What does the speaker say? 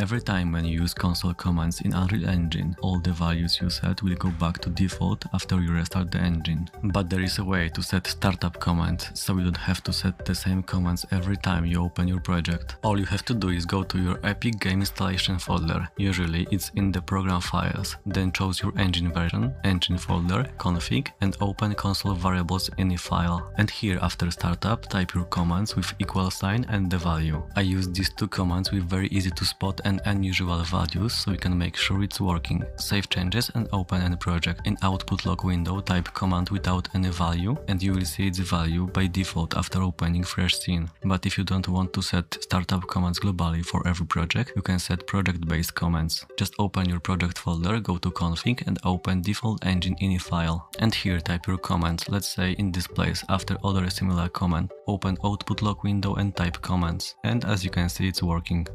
Every time when you use console commands in Unreal Engine, all the values you set will go back to default after you restart the engine. But there is a way to set startup commands, so you don't have to set the same commands every time you open your project. All you have to do is go to your Epic Game Installation folder, usually it's in the program files, then choose your engine version, engine folder, config and open console variables ini file. And here after startup type your commands with equal sign and the value. I use these two commands with very easy to spot and unusual values so you can make sure it's working. Save changes and open any project. In output log window type command without any value and you will see its value by default after opening fresh scene. But if you don't want to set startup commands globally for every project, you can set project based commands. Just open your project folder, go to config and open default engine ini file. And here type your commands, let's say in this place after other similar command. Open output log window and type commands. And as you can see it's working.